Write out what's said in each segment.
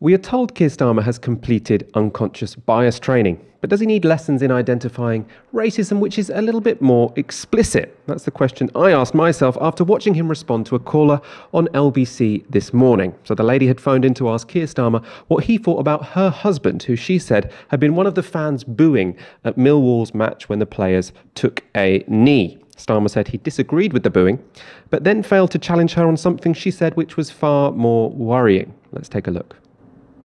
We are told Keir Starmer has completed unconscious bias training, but does he need lessons in identifying racism which is a little bit more explicit? That's the question I asked myself after watching him respond to a caller on LBC this morning. So the lady had phoned in to ask Keir Starmer what he thought about her husband, who she said had been one of the fans booing at Millwall's match when the players took a knee. Starmer said he disagreed with the booing, but then failed to challenge her on something she said which was far more worrying. Let's take a look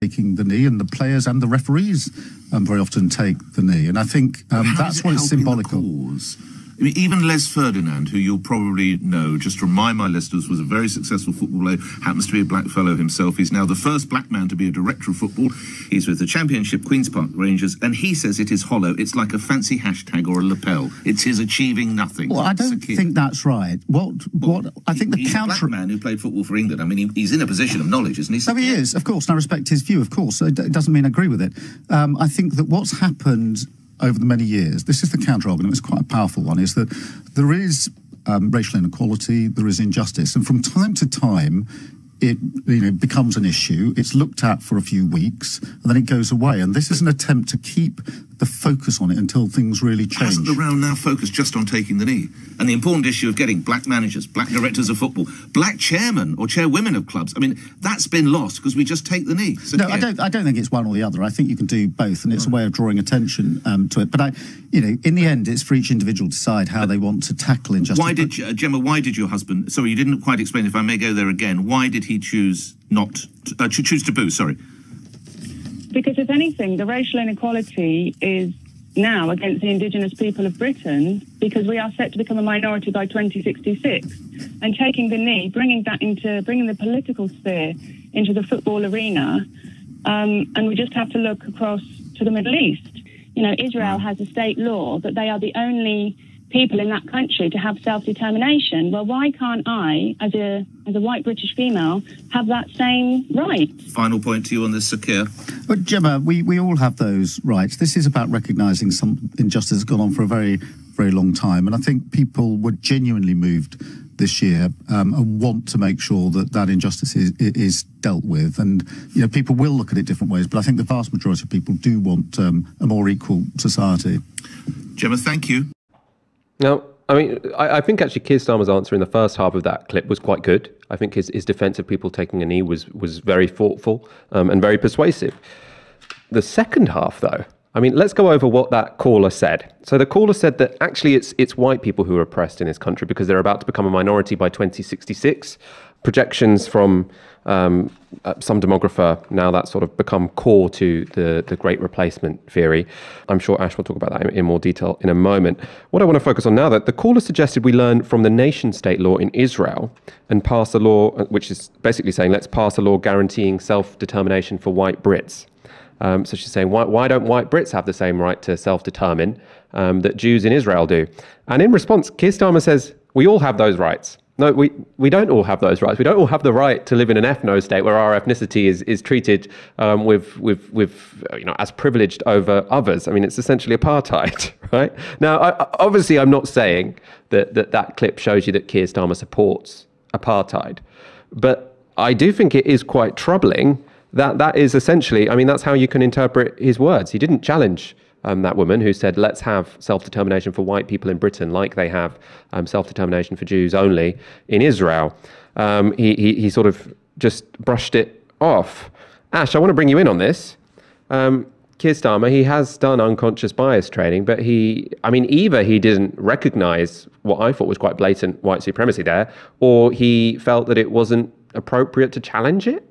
taking the knee, and the players and the referees um, very often take the knee. And I think um, that's what it's symbolic of. Even Les Ferdinand, who you'll probably know, just to remind my listeners, was a very successful footballer, happens to be a black fellow himself. He's now the first black man to be a director of football. He's with the Championship Queen's Park Rangers, and he says it is hollow. It's like a fancy hashtag or a lapel. It's his achieving nothing. Well, I don't think that's right. What? What? Well, I think the he's counter. man who played football for England. I mean, he, he's in a position of knowledge, isn't he? No, he is, of course, and I respect his view, of course. It doesn't mean I agree with it. Um, I think that what's happened over the many years, this is the counter argument, it's quite a powerful one, is that there is um, racial inequality, there is injustice. And from time to time, it you know becomes an issue. It's looked at for a few weeks, and then it goes away. And this is an attempt to keep the focus on it until things really change. Hasn't the round now focused just on taking the knee? And the important issue of getting black managers, black directors of football, black chairmen or chairwomen of clubs. I mean, that's been lost because we just take the knee. So no, I don't. I don't think it's one or the other. I think you can do both, and it's right. a way of drawing attention um, to it. But I, you know, in the end, it's for each individual to decide how they want to tackle injustice. Why did uh, Gemma? Why did your husband? Sorry, you didn't quite explain. If I may go there again, why did he choose not to, uh, choose to boo? Sorry. Because if anything, the racial inequality is now against the indigenous people of Britain because we are set to become a minority by 2066. And taking the knee, bringing that into, bringing the political sphere into the football arena. Um, and we just have to look across to the Middle East. You know, Israel has a state law that they are the only people in that country to have self-determination. Well, why can't I, as a as a white British female, have that same right? Final point to you on this, Sir Keir. But Gemma, we, we all have those rights. This is about recognising some injustice that's gone on for a very very long time, and I think people were genuinely moved this year um, and want to make sure that that injustice is, is dealt with. And you know, people will look at it different ways, but I think the vast majority of people do want um, a more equal society. Gemma, thank you. Now, I mean, I, I, think actually Keir Starmer's answer in the first half of that clip was quite good. I think his, his defence of people taking a knee was was very thoughtful um, and very persuasive. The second half, though, I mean, let's go over what that caller said. So the caller said that actually it's it's white people who are oppressed in this country because they're about to become a minority by 2066. Projections from um, uh, some demographer now that's sort of become core to the, the great replacement theory. I'm sure Ash will talk about that in, in more detail in a moment. What I want to focus on now that the caller suggested we learn from the nation state law in Israel and pass a law uh, which is basically saying let's pass a law guaranteeing self determination for white Brits. Um, so she's saying, why, why, don't white Brits have the same right to self determine um, that Jews in Israel do? And in response, Keir Starmer says, we all have those rights. No, we, we don't all have those rights. We don't all have the right to live in an ethno state where our ethnicity is, is treated um, with, with, with, you know, as privileged over others. I mean, it's essentially apartheid, right? Now, I, obviously, I'm not saying that, that that clip shows you that Keir Starmer supports apartheid, but I do think it is quite troubling that that is essentially, I mean, that's how you can interpret his words. He didn't challenge um, that woman who said, let's have self determination for white people in Britain, like they have um, self determination for Jews only in Israel. Um, he, he, he, sort of just brushed it off. Ash, I want to bring you in on this. Um, Keir Starmer, he has done unconscious bias training, but he, I mean, either he didn't recognize what I thought was quite blatant white supremacy there, or he felt that it wasn't appropriate to challenge it.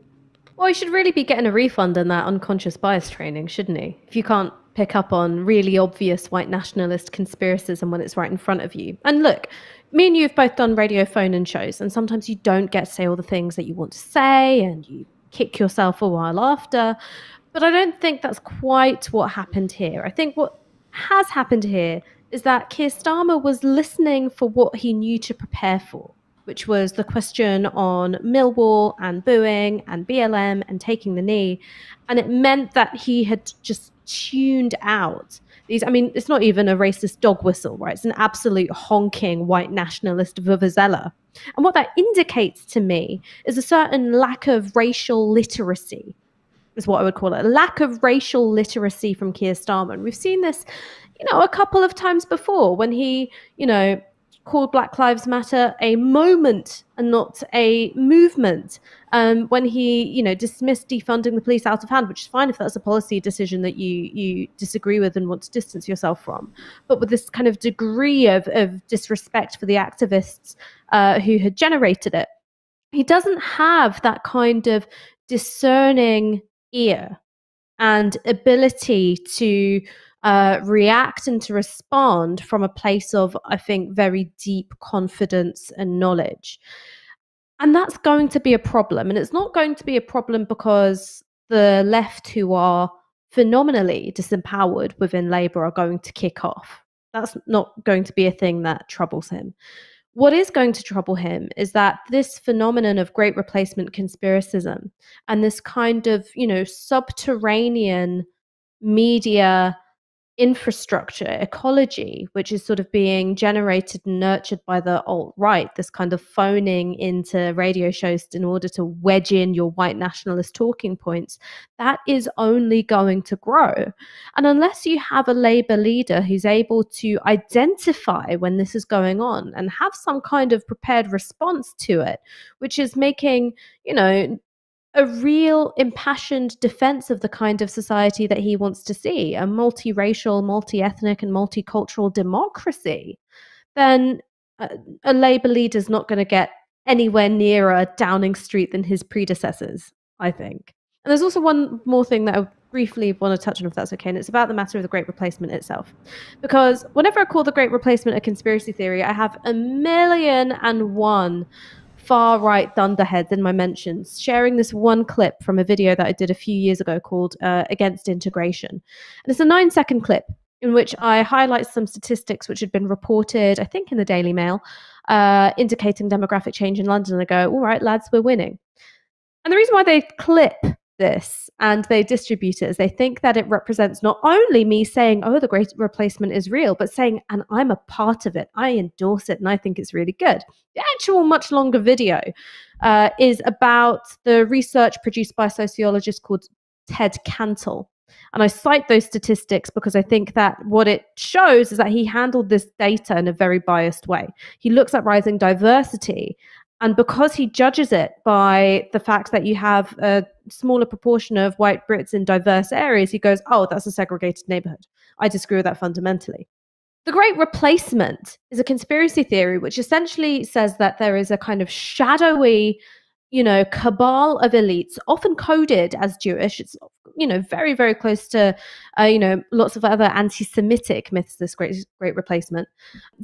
Well, he should really be getting a refund on that unconscious bias training, shouldn't he? If you can't pick up on really obvious white nationalist conspiracism when it's right in front of you. And look, me and you have both done radio phone and shows, and sometimes you don't get to say all the things that you want to say, and you kick yourself a while after. But I don't think that's quite what happened here. I think what has happened here is that Keir Starmer was listening for what he knew to prepare for which was the question on Millwall and booing and BLM and taking the knee. And it meant that he had just tuned out these. I mean, it's not even a racist dog whistle, right? It's an absolute honking white nationalist vuvuzela. And what that indicates to me is a certain lack of racial literacy is what I would call it. A lack of racial literacy from Keir Starmer. And we've seen this, you know, a couple of times before when he, you know, called Black Lives Matter a moment and not a movement. Um, when he, you know, dismissed defunding the police out of hand, which is fine if that's a policy decision that you you disagree with and want to distance yourself from, but with this kind of degree of, of disrespect for the activists uh, who had generated it, he doesn't have that kind of discerning ear and ability to uh, react and to respond from a place of, I think, very deep confidence and knowledge. And that's going to be a problem. And it's not going to be a problem because the left, who are phenomenally disempowered within Labour, are going to kick off. That's not going to be a thing that troubles him. What is going to trouble him is that this phenomenon of great replacement conspiracism and this kind of, you know, subterranean media infrastructure, ecology, which is sort of being generated and nurtured by the alt right, this kind of phoning into radio shows in order to wedge in your white nationalist talking points, that is only going to grow. And unless you have a Labour leader who's able to identify when this is going on and have some kind of prepared response to it, which is making, you know, a real impassioned defense of the kind of society that he wants to see a multiracial, multi ethnic, and multicultural democracy, then a, a Labour leader is not going to get anywhere nearer Downing Street than his predecessors, I think. And there's also one more thing that I briefly want to touch on, if that's okay, and it's about the matter of the Great Replacement itself. Because whenever I call the Great Replacement a conspiracy theory, I have a million and one far right thunderheads in my mentions, sharing this one clip from a video that I did a few years ago called uh, Against Integration. And it's a nine second clip in which I highlight some statistics which had been reported, I think, in the Daily Mail, uh, indicating demographic change in London. And I go, all right, lads, we're winning. And the reason why they clip this and they distribute it as they think that it represents not only me saying, oh, the great replacement is real, but saying, and I'm a part of it. I endorse it and I think it's really good. The actual much longer video uh, is about the research produced by a sociologist called Ted Cantle. And I cite those statistics because I think that what it shows is that he handled this data in a very biased way. He looks at rising diversity and because he judges it by the fact that you have a smaller proportion of white Brits in diverse areas, he goes, oh, that's a segregated neighborhood. I disagree with that fundamentally. The Great Replacement is a conspiracy theory which essentially says that there is a kind of shadowy you know, cabal of elites, often coded as Jewish. It's, you know, very, very close to, uh, you know, lots of other anti-Semitic myths. This great, great replacement,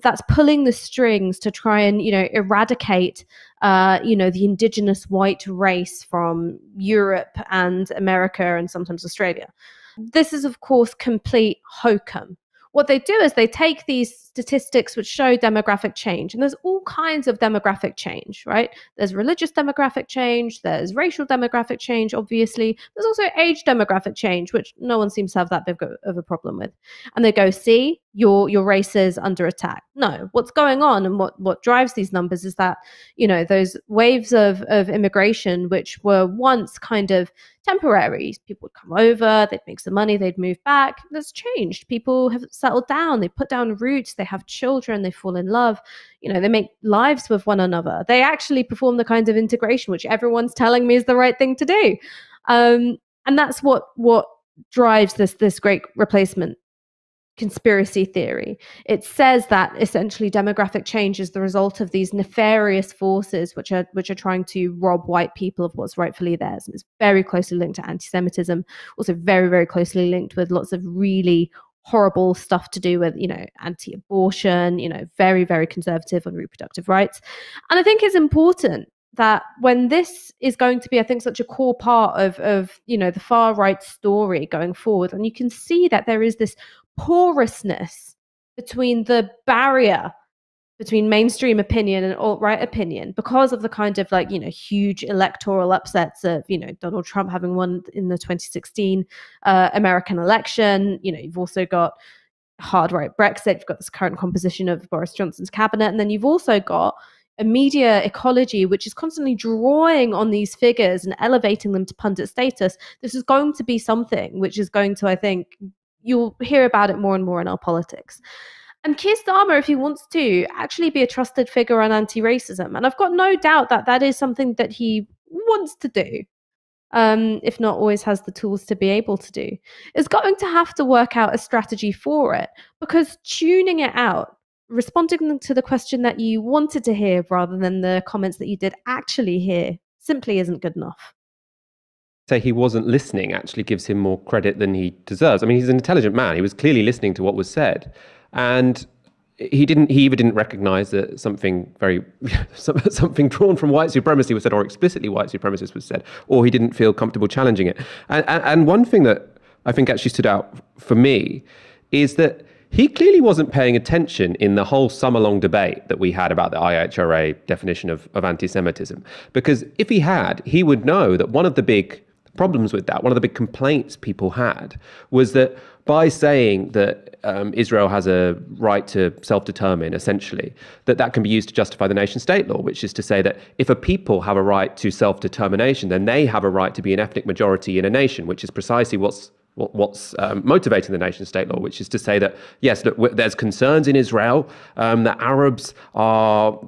that's pulling the strings to try and, you know, eradicate, uh, you know, the indigenous white race from Europe and America and sometimes Australia. This is, of course, complete hokum what they do is they take these statistics which show demographic change, and there's all kinds of demographic change, right? There's religious demographic change, there's racial demographic change, obviously. There's also age demographic change, which no one seems to have that big of a problem with. And they go, see, your your race is under attack. No, what's going on and what what drives these numbers is that you know those waves of of immigration, which were once kind of temporary. People would come over, they'd make some money, they'd move back. That's changed. People have settled down, they put down roots, they have children, they fall in love. You know, they make lives with one another. They actually perform the kind of integration which everyone's telling me is the right thing to do. Um, and that's what what drives this this great replacement conspiracy theory. It says that essentially demographic change is the result of these nefarious forces which are which are trying to rob white people of what's rightfully theirs. And it's very closely linked to anti-Semitism, also very, very closely linked with lots of really horrible stuff to do with, you know, anti-abortion, you know, very, very conservative on reproductive rights. And I think it's important that when this is going to be, I think, such a core part of, of you know, the far right story going forward, and you can see that there is this porousness between the barrier between mainstream opinion and alt right opinion because of the kind of like, you know, huge electoral upsets of, you know, Donald Trump having won in the 2016 uh, American election. You know, you've also got hard right Brexit, you've got this current composition of Boris Johnson's cabinet, and then you've also got a media ecology which is constantly drawing on these figures and elevating them to pundit status, this is going to be something which is going to, I think, you'll hear about it more and more in our politics. And Keir Starmer, if he wants to, actually be a trusted figure on anti racism. And I've got no doubt that that is something that he wants to do, um, if not always has the tools to be able to do, is going to have to work out a strategy for it because tuning it out, responding to the question that you wanted to hear rather than the comments that you did actually hear simply isn't good enough say he wasn't listening actually gives him more credit than he deserves. I mean, he's an intelligent man. He was clearly listening to what was said. And he didn't he even didn't recognize that something very something drawn from white supremacy was said or explicitly white supremacist was said or he didn't feel comfortable challenging it and, and, and one thing that i think actually stood out for me is that he clearly wasn't paying attention in the whole summer long debate that we had about the IHRA definition of, of anti Semitism. Because if he had, he would know that one of the big problems with that, one of the big complaints people had, was that by saying that um, Israel has a right to self-determine, essentially, that that can be used to justify the nation-state law, which is to say that if a people have a right to self-determination, then they have a right to be an ethnic majority in a nation, which is precisely what's what's um, motivating the nation state law, which is to say that, yes, look, there's concerns in Israel um, that Arabs are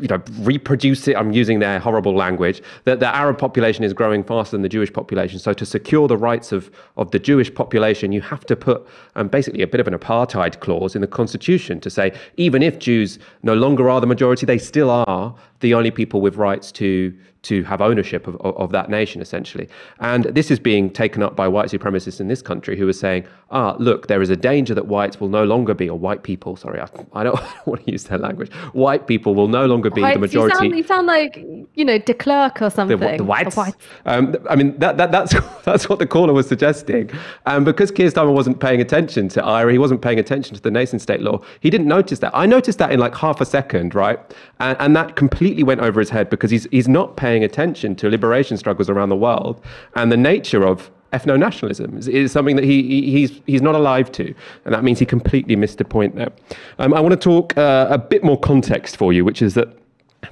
you know, reproduce it. I'm using their horrible language. That the Arab population is growing faster than the Jewish population. So to secure the rights of, of the Jewish population, you have to put um, basically a bit of an apartheid clause in the constitution to say even if Jews no longer are the majority, they still are the only people with rights to to have ownership of, of, that nation, essentially. And this is being taken up by white supremacists in this country who are saying, ah, look, there is a danger that whites will no longer be, or white people, sorry, I, I, don't, want to use that language, white people will no longer be whites, the majority. You sound, you sound like, you know, de Klerk or something. The, the whites. whites. Um, I mean, that, that, that's, that's what the caller was suggesting. And because Keir Starmer wasn't paying attention to IHRA, he wasn't paying attention to the nation state law, he didn't notice that. I noticed that in like half a second, right? And, and that completely went over his head because he's, he's not paying paying attention to liberation struggles around the world and the nature of ethno nationalism is, is, something that he, he's, he's not alive to. And that means he completely missed the point there. Um, I want to talk uh, a bit more context for you, which is that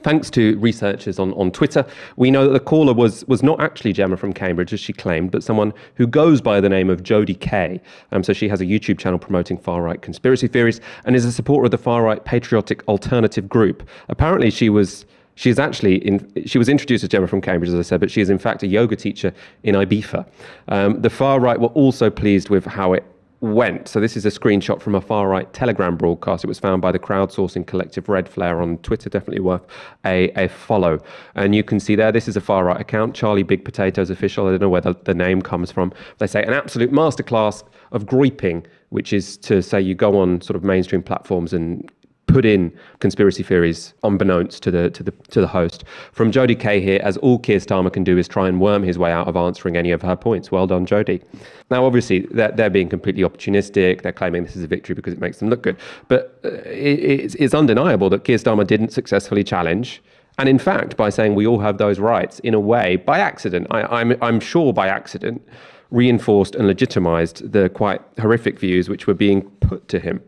Thanks to researchers on, on Twitter, we know that the caller was, was not actually Gemma from Cambridge, as she claimed, but someone who goes by the name of Jodie Kay. Um, so she has a YouTube channel promoting far right conspiracy theories and is a supporter of the far right patriotic alternative group. Apparently, she was She's actually in, she was introduced as Gemma from Cambridge, as I said, but she is in fact a yoga teacher in Ibiza. Um, the far right were also pleased with how it went. So this is a screenshot from a far right Telegram broadcast. It was found by the crowdsourcing collective Red Flare on Twitter. Definitely worth a, a follow. And you can see there, this is a far right account, Charlie Big Potatoes official. I don't know where the, the name comes from. They say an absolute masterclass of groyping, which is to say you go on sort of mainstream platforms and put in conspiracy theories unbeknownst to the to the to the host. From Jody Kay here, as all Keir Starmer can do is try and worm his way out of answering any of her points. Well done, Jody. Now, obviously, they're, they're being completely opportunistic. They're claiming this is a victory because it makes them look good. But uh, it, it's, undeniable that Keir Starmer didn't successfully challenge. And in fact, by saying we all have those rights, in a way, by accident, I, I'm, I'm sure by accident, reinforced and legitimized the quite horrific views which were being put to him.